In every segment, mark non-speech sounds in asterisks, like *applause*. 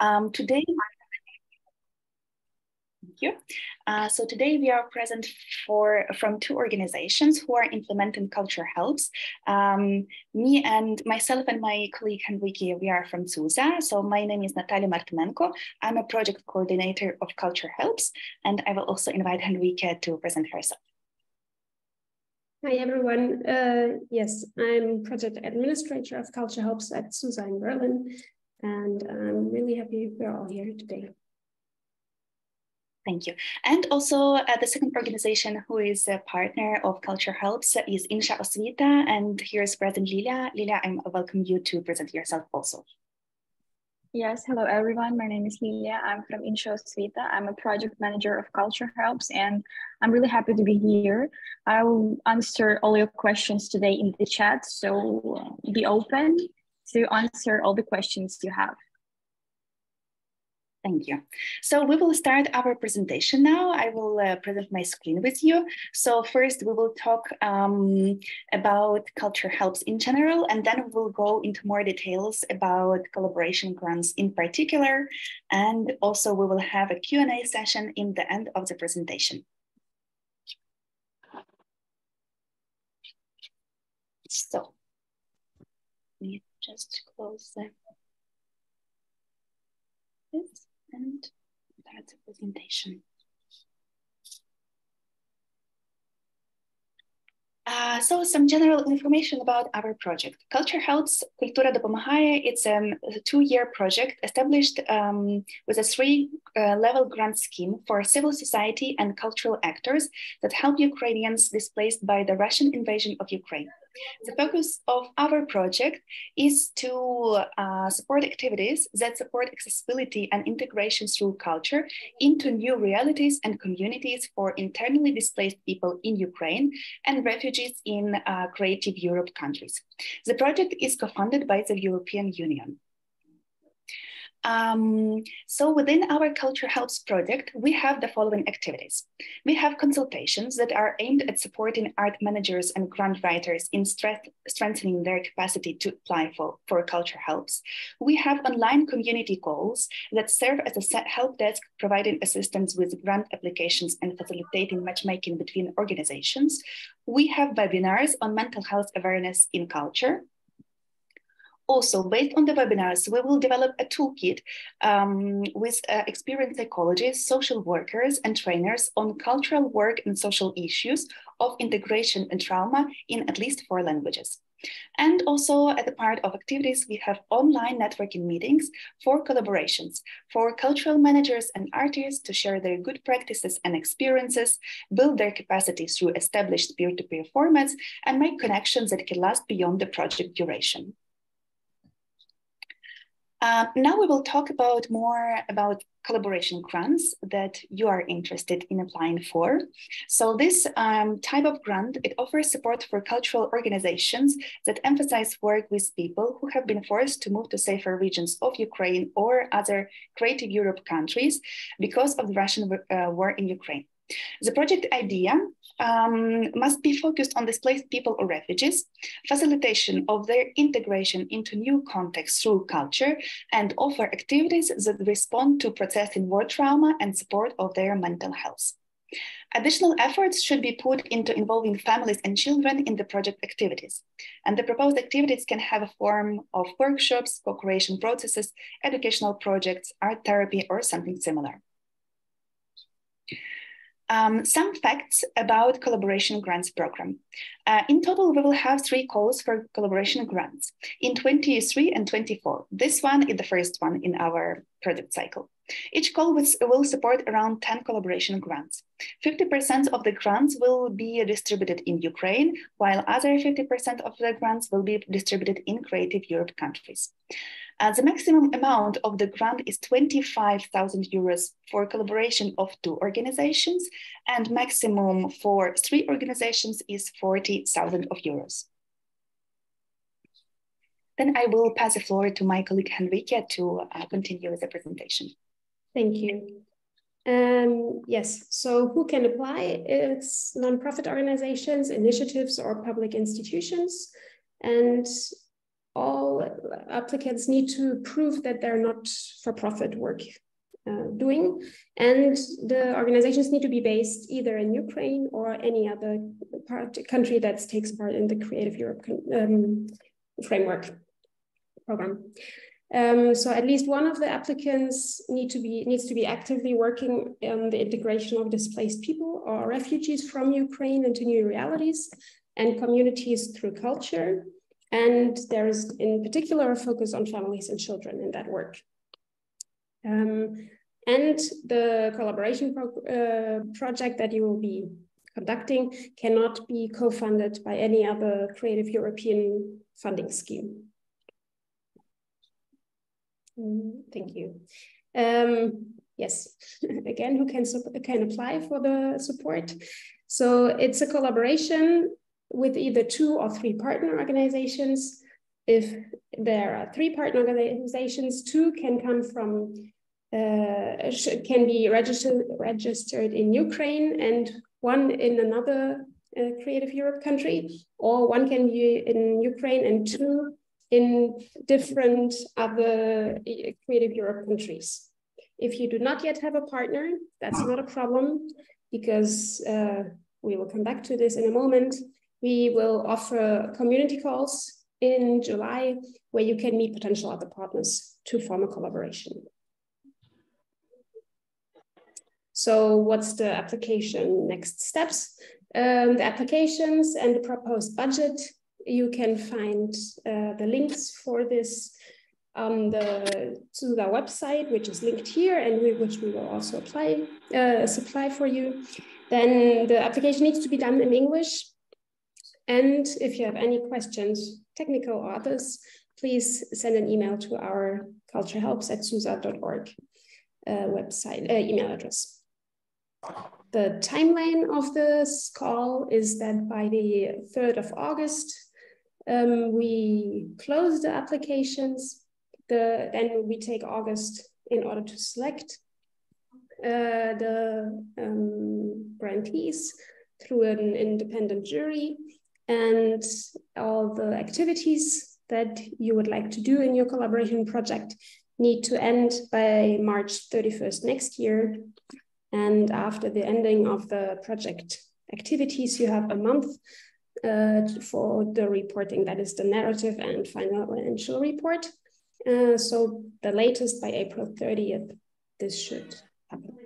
Um, today, thank you. Uh, so today we are present for from two organizations who are implementing Culture Helps. Um, me and myself and my colleague Henrike, we are from zusa. So my name is Natalia Martinenko. I'm a project coordinator of Culture Helps, and I will also invite Henrike to present herself. Hi everyone. Uh, yes, I'm project administrator of Culture Helps at zusa in Berlin, and I'm really happy we're all here today. Thank you. And also uh, the second organization who is a partner of Culture Helps is Insha Osvita, and here is present Lilia. Lilia, I welcome you to present yourself also. Yes, hello everyone. My name is Lilia. I'm from Insha Osvita. I'm a project manager of Culture Helps, and I'm really happy to be here. I will answer all your questions today in the chat, so be open to answer all the questions you have. Thank you. So we will start our presentation now. I will uh, present my screen with you. So first we will talk um, about culture helps in general, and then we will go into more details about collaboration grants in particular. And also we will have a Q&A session in the end of the presentation. So just close the this and that's a presentation. Uh, so some general information about our project. Culture Helps Культура допомагає. It's um, a two-year project established um, with a three-level uh, grant scheme for civil society and cultural actors that help Ukrainians displaced by the Russian invasion of Ukraine. The focus of our project is to uh, support activities that support accessibility and integration through culture into new realities and communities for internally displaced people in Ukraine and refugees in uh, Creative Europe countries. The project is co-funded by the European Union. Um, so within our Culture Helps project, we have the following activities. We have consultations that are aimed at supporting art managers and grant writers in strengthening their capacity to apply for, for Culture Helps. We have online community calls that serve as a help desk providing assistance with grant applications and facilitating matchmaking between organizations. We have webinars on mental health awareness in culture. Also, based on the webinars, we will develop a toolkit um, with uh, experienced psychologists, social workers, and trainers on cultural work and social issues of integration and trauma in at least four languages. And also, as a part of activities, we have online networking meetings for collaborations for cultural managers and artists to share their good practices and experiences, build their capacity through established peer to peer formats, and make connections that can last beyond the project duration. Uh, now we will talk about more about collaboration grants that you are interested in applying for. So this um, type of grant, it offers support for cultural organizations that emphasize work with people who have been forced to move to safer regions of Ukraine or other creative Europe countries because of the Russian uh, war in Ukraine. The project idea um, must be focused on displaced people or refugees, facilitation of their integration into new contexts through culture, and offer activities that respond to processing war trauma and support of their mental health. Additional efforts should be put into involving families and children in the project activities. And the proposed activities can have a form of workshops, co-creation processes, educational projects, art therapy, or something similar. Um, some facts about collaboration grants program. Uh, in total, we will have three calls for collaboration grants in 23 and 24. This one is the first one in our project cycle. Each call will support around 10 collaboration grants. 50% of the grants will be distributed in Ukraine, while other 50% of the grants will be distributed in Creative Europe countries. Uh, the maximum amount of the grant is 25,000 euros for collaboration of two organizations, and maximum for three organizations is 40,000 of euros. Then I will pass the floor to my colleague Henrike to uh, continue with the presentation. Thank you. Um, yes, so who can apply? It's nonprofit organizations, initiatives, or public institutions. And all applicants need to prove that they're not for profit work uh, doing. And the organizations need to be based either in Ukraine or any other part, country that takes part in the Creative Europe um, framework program. Um, so at least one of the applicants need to be needs to be actively working on the integration of displaced people or refugees from Ukraine into new realities and communities through culture. And there is in particular a focus on families and children in that work. Um, and the collaboration pro uh, project that you will be conducting cannot be co-funded by any other creative European funding scheme. Mm, thank you. Um, yes, *laughs* again, who can, can apply for the support? So it's a collaboration with either two or three partner organizations. If there are three partner organizations, two can come from, uh, can be registered, registered in Ukraine and one in another uh, Creative Europe country, or one can be in Ukraine and two in different other Creative Europe countries. If you do not yet have a partner, that's not a problem because uh, we will come back to this in a moment. We will offer community calls in July where you can meet potential other partners to form a collaboration. So what's the application next steps? Um, the applications and the proposed budget, you can find uh, the links for this on the to the website, which is linked here and we, which we will also apply uh, supply for you. Then the application needs to be done in English and if you have any questions, technical or others, please send an email to our culturehelps at zusa.org uh, website, uh, email address. The timeline of this call is that by the 3rd of August, um, we close the applications. The, then we take August in order to select uh, the um, grantees through an independent jury and all the activities that you would like to do in your collaboration project need to end by March 31st next year. And after the ending of the project activities, you have a month uh, for the reporting, that is the narrative and final financial report. Uh, so the latest by April 30th, this should happen.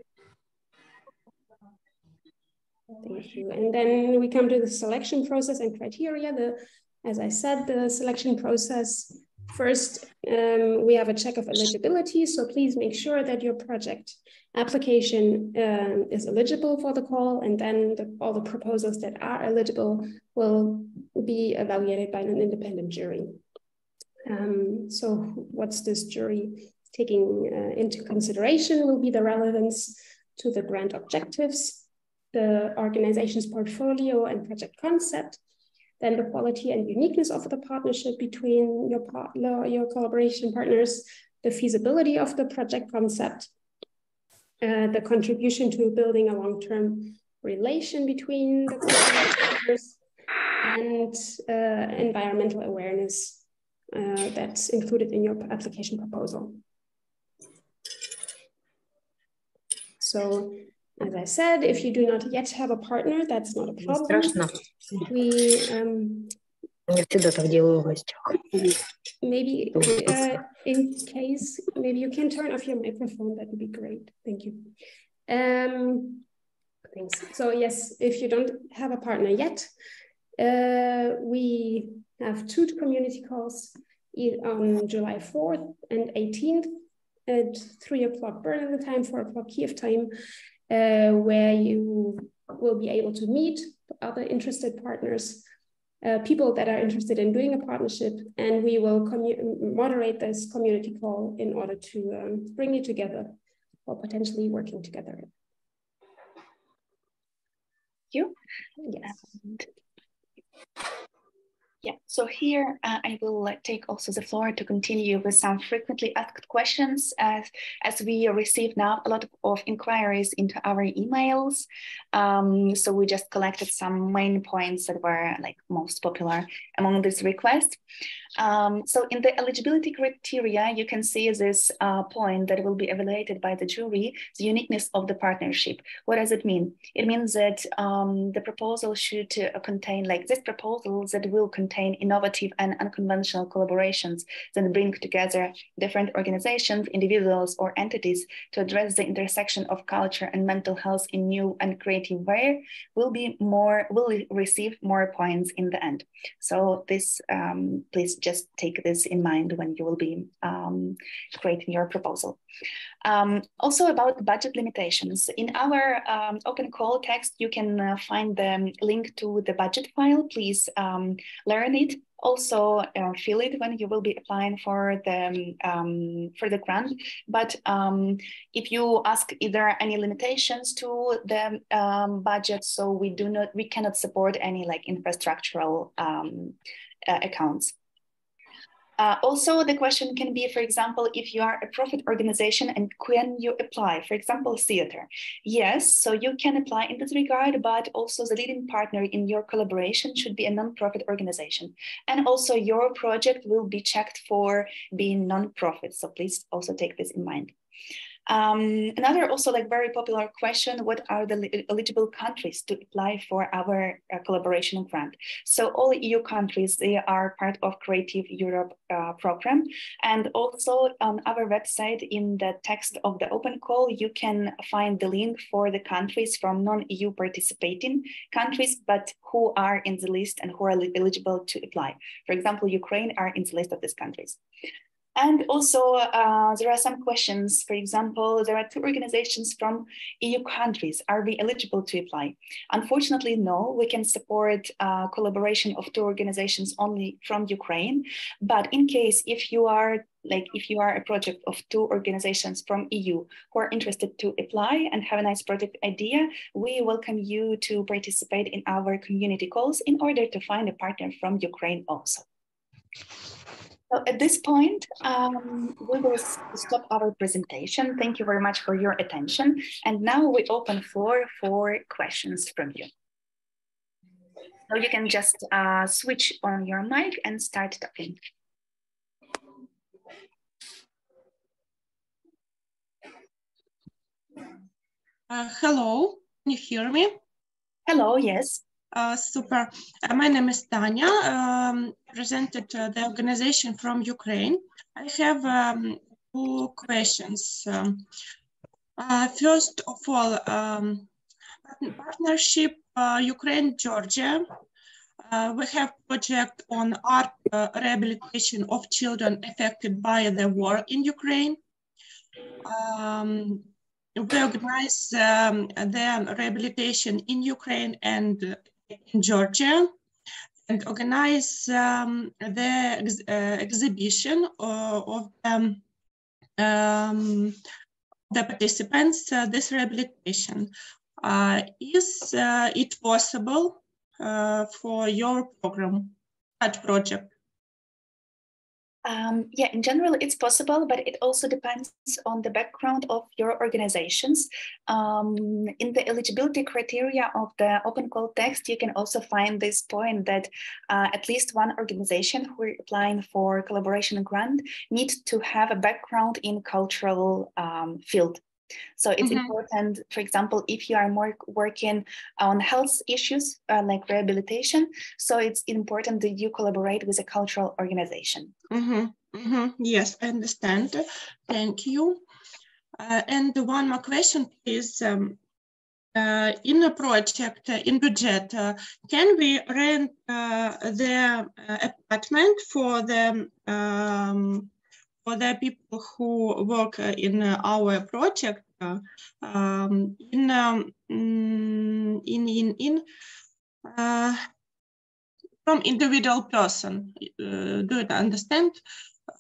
Thank you. And then we come to the selection process and criteria. The, as I said, the selection process, first, um, we have a check of eligibility. So please make sure that your project application um, is eligible for the call. And then the, all the proposals that are eligible will be evaluated by an independent jury. Um, so what's this jury taking uh, into consideration will be the relevance to the grant objectives, the organization's portfolio and project concept, then the quality and uniqueness of the partnership between your partner, your collaboration partners, the feasibility of the project concept, uh, the contribution to building a long-term relation between the partners, and uh, environmental awareness uh, that's included in your application proposal. So as I said, if you do not yet have a partner, that's not a problem. We um, maybe uh, in case, maybe you can turn off your microphone. That would be great. Thank you. Um, thanks. So yes, if you don't have a partner yet, uh, we have two community calls on July 4th and 18th at 3 o'clock Berlin time, 4 o'clock Kiev time uh, where you will be able to meet other interested partners, uh, people that are interested in doing a partnership, and we will moderate this community call in order to um, bring you together or potentially working together. Thank you. Yes. Yeah, so here uh, I will take also the floor to continue with some frequently asked questions as, as we receive now a lot of inquiries into our emails. Um, so we just collected some main points that were like most popular among these requests. Um, so in the eligibility criteria, you can see this uh, point that will be evaluated by the jury, the uniqueness of the partnership. What does it mean? It means that um, the proposal should uh, contain, like this proposal that will contain innovative and unconventional collaborations that bring together different organizations, individuals, or entities to address the intersection of culture and mental health in new and creative way, will be more, will receive more points in the end. So this, um, please just take this in mind when you will be um, creating your proposal. Um, also about budget limitations. In our um, open call text, you can uh, find the link to the budget file. Please um, learn it also uh, fill it when you will be applying for the um, for the grant. But um, if you ask, if there are any limitations to the um, budget? So we do not, we cannot support any like infrastructural um, uh, accounts. Uh, also, the question can be, for example, if you are a profit organization and can you apply, for example, theater? Yes, so you can apply in this regard, but also the leading partner in your collaboration should be a non-profit organization. And also your project will be checked for being non-profit. So please also take this in mind. Um, another also like very popular question, what are the eligible countries to apply for our uh, collaboration grant? So all EU countries, they are part of Creative Europe uh, program. And also on our website in the text of the open call, you can find the link for the countries from non-EU participating countries, but who are in the list and who are eligible to apply. For example, Ukraine are in the list of these countries. And also, uh, there are some questions. For example, there are two organizations from EU countries. Are we eligible to apply? Unfortunately, no. We can support uh, collaboration of two organizations only from Ukraine. But in case if you are like if you are a project of two organizations from EU who are interested to apply and have a nice project idea, we welcome you to participate in our community calls in order to find a partner from Ukraine also. So at this point, um, we will stop our presentation. Thank you very much for your attention. And now we open floor for questions from you. So you can just uh, switch on your mic and start talking. Uh, hello, can you hear me? Hello, yes. Uh, super. Uh, my name is Tanya. Um, presented uh, the organization from Ukraine. I have um, two questions. Um, uh, first of all, um, partnership uh, Ukraine-Georgia. we have project on art rehabilitation of children affected by the war in Ukraine. Um, we organize um, the rehabilitation in Ukraine and in Georgia and organize um, the ex uh, exhibition of, um, um, the participants uh, this rehabilitation. Uh, is uh, it possible uh, for your program, that project? Um, yeah, in general, it's possible, but it also depends on the background of your organizations. Um, in the eligibility criteria of the open call text, you can also find this point that uh, at least one organization who are applying for collaboration grant needs to have a background in cultural um, field. So it's mm-hmm. important, for example, if you are more working on health issues uh, like rehabilitation, so it's important that you collaborate with a cultural organization. Mm-hmm. Mm-hmm. Yes, I understand. Thank you. Uh, and one more question is, um, uh, in a project, uh, in budget, uh, can we rent uh, the apartment for the um, for the people who work uh, in uh, our project uh, um, in, um, in in in uh, from individual person. Uh, do you understand?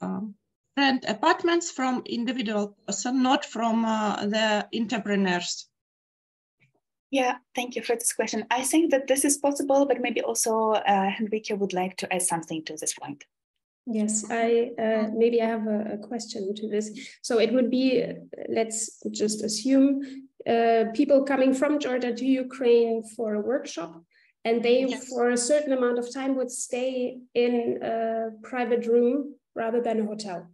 Uh, rent apartments from individual person, not from the entrepreneurs. Yeah, thank you for this question. I think that this is possible, but maybe also uh, Henrike would like to add something to this point. Yes, I uh, maybe I have a, a, question to this. So it would be, let's just assume uh, people coming from Georgia to Ukraine for a workshop, and they Yes. for a certain amount of time would stay in a private room rather than a hotel,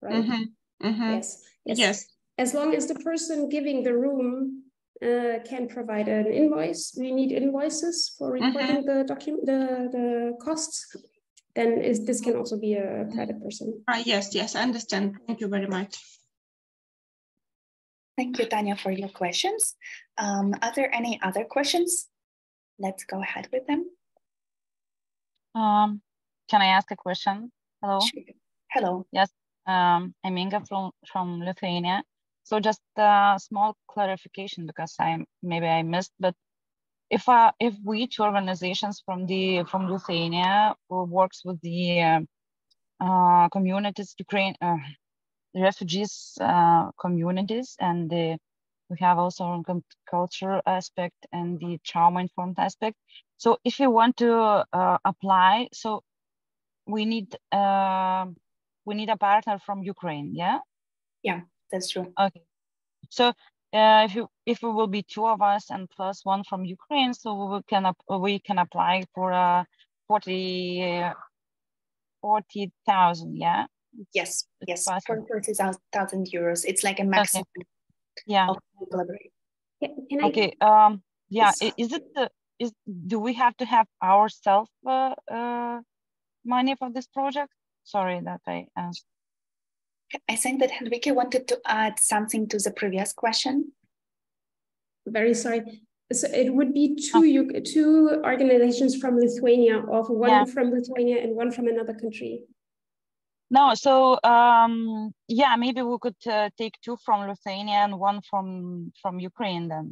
right? Mhm, mhm. Yes. yes. Yes. As long as the person giving the room uh, can provide an invoice, we need invoices for Mm-hmm. recording the document, the, the costs. Then is, this can also be a private person. Ah, yes, yes, I understand. Thank you very much. Thank you, Tanya, for your questions. Um, are there any other questions? Let's go ahead with them. Um, can I ask a question? Hello, Sure. Hello. Yes, um, I'm Inga from, from Lithuania. So just a small clarification because I maybe I missed, but if uh, if we two organizations from the from Lithuania who works with the uh, uh, communities, Ukraine uh, refugees uh, communities, and the, we have also a cultural aspect and the trauma informed aspect. So if you want to uh, apply, so we need uh, we need a partner from Ukraine, Yeah. yeah. That's true. Okay. So uh, if you if we will be two of us and plus one from Ukraine, so we can we can apply for a 40 uh, 40,000, yeah. Yes, It's yes, for possible. 30,000 euros. It's like a maximum Yeah. collaborate. Yeah, I, Okay. Um. Yeah. Yes. Is it the is do we have to have ourselves uh, uh money for this project? Sorry that I asked. I think that Henrike wanted to add something to the previous question. very sorry. So it would be two, you, two organizations from Lithuania, of one Yeah. from Lithuania and one from another country. No. So um. Yeah. Maybe we could uh, take two from Lithuania and one from from Ukraine then,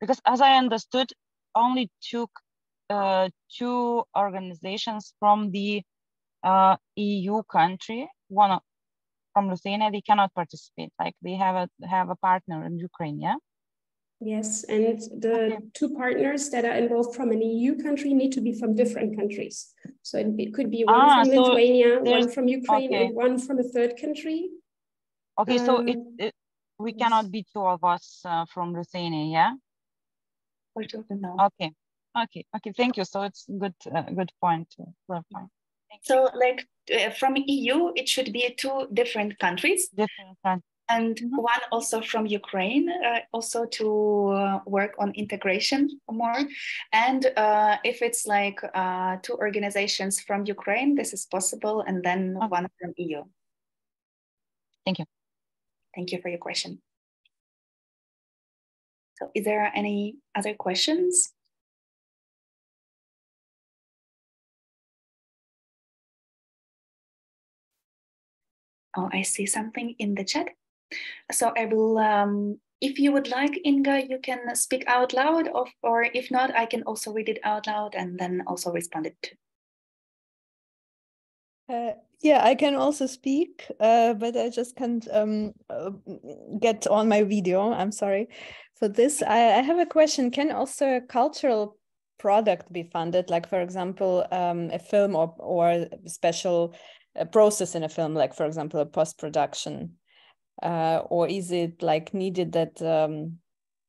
because as I understood, only two uh two organizations from the uh EU country one o- from Lithuania they cannot participate. Like they have a have a partner in Ukraine. Yeah. Yes, and the Okay. two partners that are involved from an EU country need to be from different countries. So it could be one Ah, from so Lithuania, one from Ukraine, okay. and one from a third country. Okay. so it, Um, it we yes. cannot be two of us uh, from Lithuania. Yeah. Or to know. Okay. Okay. Okay. Thank you. So it's good uh, good point to clarify. Thank you. So, like uh, from EU, it should be two different countries, Different countries. and Mhm. one also from Ukraine, uh, also to uh, work on integration more. And uh, if it's like uh, two organizations from Ukraine, this is possible, and then Okay. one from EU. Thank you. Thank you for your question. So, is there any other questions? Oh, I see something in the chat. So I will, um, if you would like, Inga, you can speak out loud, of, or if not, I can also read it out loud and then also respond it. to. Uh, yeah, I can also speak, uh, but I just can't um, uh, get on my video. I'm sorry for this. I, I have a question. Can also a cultural product be funded, like for example, um, a film or or special uh, process in a film, like for example, a post production, uh, or is it like needed that um,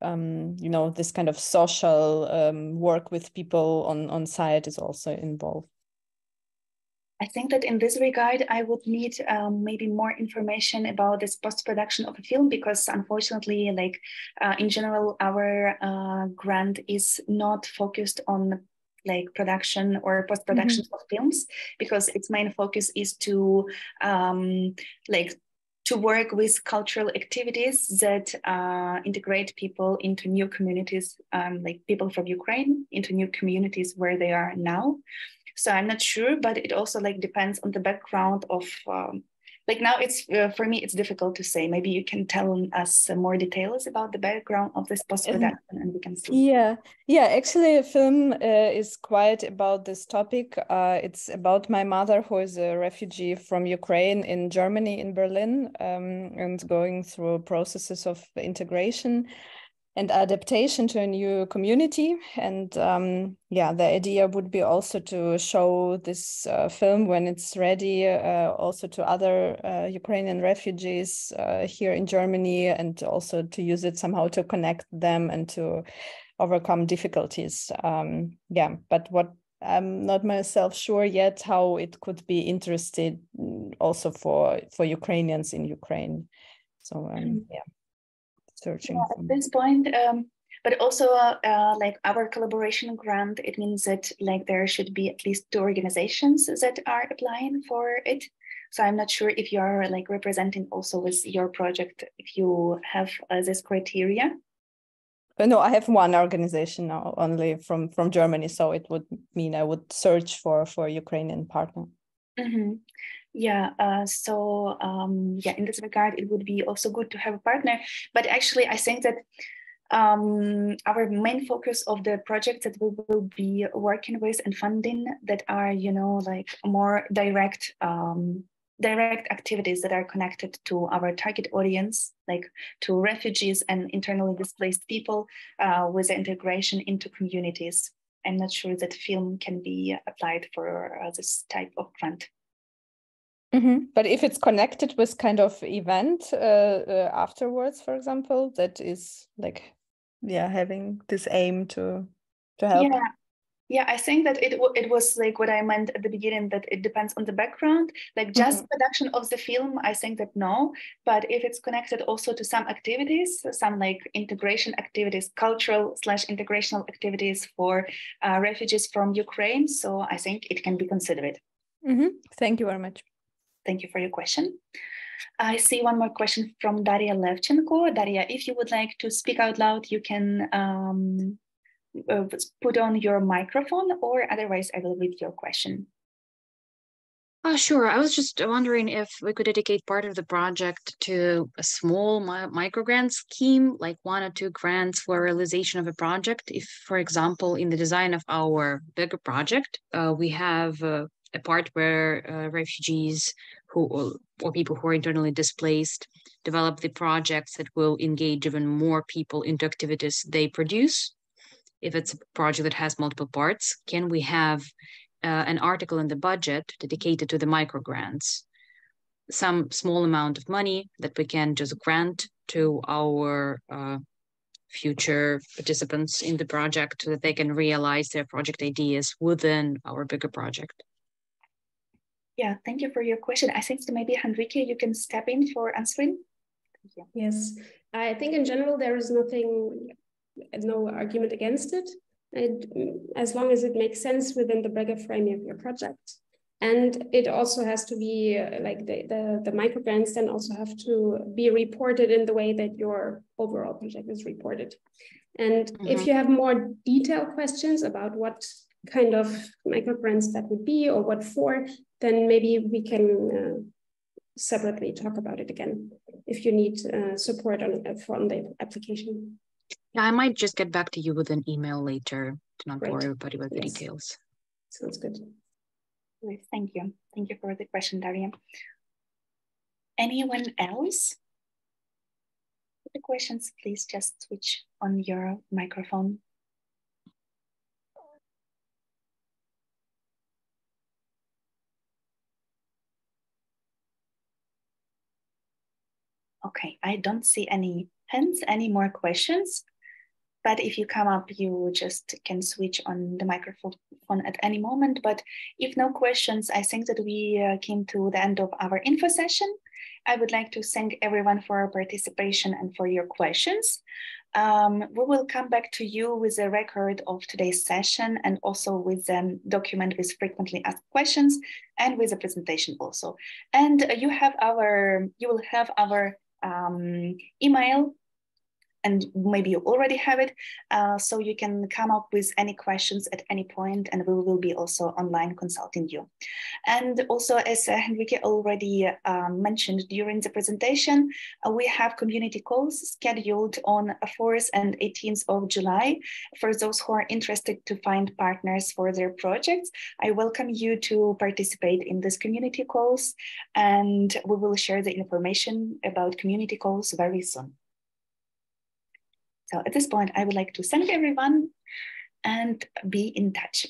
um, you know this kind of social um, work with people on on site is also involved? I think that in this regard, I would need um, maybe more information about this post-production of a film because unfortunately, like uh, in general, our uh, grant is not focused on like production or post-production of films because its main focus is to um, like to work with cultural activities that uh, integrate people into new communities, um, like people from Ukraine into new communities where they are now. So i'm not sure but it also like depends on the background of um, like now it's uh, for me it's difficult to say maybe you can tell us more details about the background of this post production and we can see Yeah, yeah. Actually, a film uh, is quite about this topic. Uh, it's about my mother, who is a refugee from Ukraine in Germany, in Berlin, um, and going through processes of integration and adaptation to a new community. And um, yeah, the idea would be also to show this uh, film when it's ready, uh, also to other uh, Ukrainian refugees uh, here in Germany, and also to use it somehow to connect them and to overcome difficulties. Um, yeah, but what I'm not myself sure yet how it could be interested mm, also for for Ukrainians in Ukraine. So um, mm. yeah, searching. Yeah, at this point, um, but also uh, like our collaboration grant, it means that like there should be at least two organizations that are applying for it. So I'm not sure if you are like representing also with your project if you have uh, this criteria. Uh, no, I have one organization now only from from Germany, so it would mean I would search for for Ukrainian partner. Mm-hmm. Yeah, uh, so um, yeah, in this regard, it would be also good to have a partner. But actually, I think that um, our main focus of the projects that we will be working with and funding that are, you know, like more direct um, direct activities that are connected to our target audience, like to refugees and internally displaced people uh, with integration into communities. I'm not sure that film can be applied for uh, this type of grant. Mm-hmm. But if it's connected with kind of event uh, uh, afterwards, for example, that is like, yeah, having this aim to to help. Yeah, yeah, I think that it it was like what I meant at the beginning that it depends on the background. Like just mm-hmm. production of the film, I think that no. But if it's connected also to some activities, some like integration activities, cultural slash integrational activities for uh, refugees from Ukraine, so I think it can be considered. Mm-hmm. Thank you very much. Thank you for your question. I see one more question from Daria Levchenko. Daria, if you would like to speak out loud, you can um, uh, put on your microphone or otherwise I will read your question. Uh, sure. I was just wondering if we could dedicate part of the project to a small mi scheme, like one or two grants for realization of a project. If, for example, in the design of our bigger project, uh, we have uh, a part where uh, refugees who or, people who are internally displaced develop the projects that will engage even more people into activities they produce if it's a project that has multiple parts, can we have uh, an article in the budget dedicated to the micro grants? Some small amount of money that we can just grant to our uh, future participants in the project so that they can realize their project ideas within our bigger project. Yeah, thank you for your question. I think maybe Henrike, you can step in for answering. Yes, I think in general there is nothing no argument against it, it, as long as it makes sense within the bigger frame of your project. And it also has to be uh, like the, the, the micro grants then also have to be reported in the way that your overall project is reported. And mm -hmm. if mm-hmm. you have more detailed questions about what kind of micro grants that would be or what for, then maybe we can uh, separately talk about it again if you need uh, support on, on the application. Yeah, I might just get back to you with an email later to not bore everybody with yes. the details. Sounds good. Nice. Thank you. Thank you for the question, Daria. Anyone else? The questions, please just switch on your microphone. Okay, I don't see any hands, any more questions. But if you come up, you just can switch on the microphone at any moment. But if no questions, I think that we uh, came to the end of our info session. I would like to thank everyone for participation and for your questions. Um, we will come back to you with a record of today's session and also with a document with frequently asked questions and with a presentation also. And you have our, you will have our um, email and maybe you already have it. Uh, so you can come up with any questions at any point and we will be also online consulting you. And also as uh, Henrike already uh, mentioned during the presentation, uh, we have community calls scheduled on 4th and 18th of July. For those who are interested to find partners for their projects, I welcome you to participate in these community calls and we will share the information about community calls very soon. So at this point, I would like to thank everyone and be in touch.